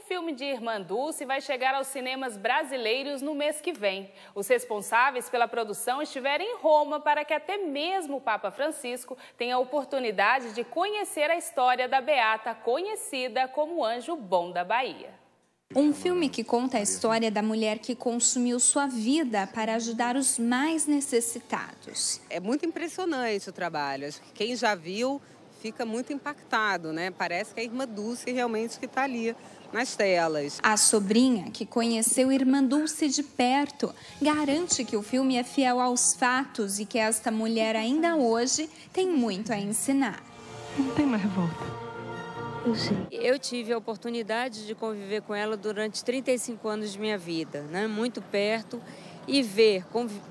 O filme de Irmã Dulce vai chegar aos cinemas brasileiros no mês que vem. Os responsáveis pela produção estiveram em Roma para que até mesmo o Papa Francisco tenha a oportunidade de conhecer a história da Beata, conhecida como Anjo Bom da Bahia. Um filme que conta a história da mulher que consumiu sua vida para ajudar os mais necessitados. É muito impressionante o trabalho. Quem já viu fica muito impactado, né? Parece que é a irmã Dulce realmente que está ali nas telas. A sobrinha, que conheceu Irmã Dulce de perto, garante que o filme é fiel aos fatos e que esta mulher ainda hoje tem muito a ensinar. Não tem mais volta. Eu sei. Eu tive a oportunidade de conviver com ela durante 35 anos de minha vida, né? muito perto, e ver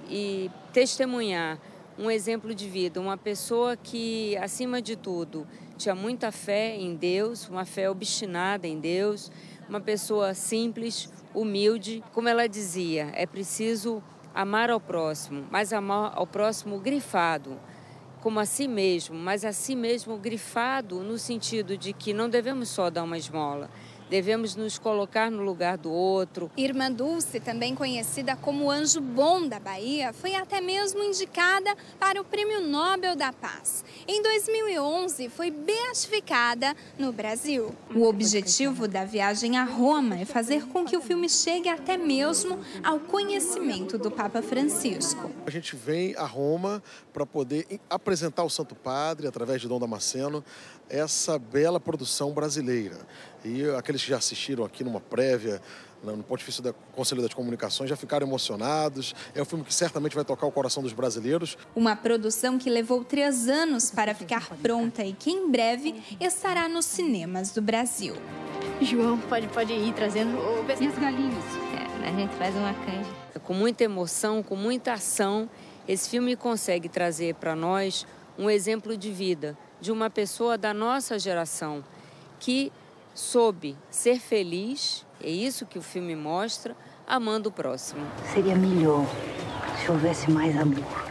e testemunhar um exemplo de vida, uma pessoa que, acima de tudo, tinha muita fé em Deus, uma fé obstinada em Deus, uma pessoa simples, humilde. Como ela dizia, é preciso amar ao próximo, mas amar ao próximo grifado, como a si mesmo, mas a si mesmo grifado no sentido de que não devemos só dar uma esmola, devemos nos colocar no lugar do outro. Irmã Dulce, também conhecida como Anjo Bom da Bahia, foi até mesmo indicada para o Prêmio Nobel da Paz. Em 2011, foi beatificada no Brasil. O objetivo da viagem a Roma é fazer com que o filme chegue até mesmo ao conhecimento do Papa Francisco. A gente vem a Roma para poder apresentar ao Santo Padre, através de Dom Damasceno, essa bela produção brasileira. E aqueles que já assistiram aqui numa prévia, no ponto de vista do Conselho das Comunicações, já ficaram emocionados. É um filme que certamente vai tocar o coração dos brasileiros. Uma produção que levou três anos para ficar pronta e que em breve estará nos cinemas do Brasil. João, pode, pode ir trazendo e as galinhas. É, a gente faz uma canja. Com muita emoção, com muita ação, esse filme consegue trazer para nós um exemplo de vida de uma pessoa da nossa geração que soube ser feliz, é isso que o filme mostra, amando o próximo. Seria melhor se houvesse mais amor.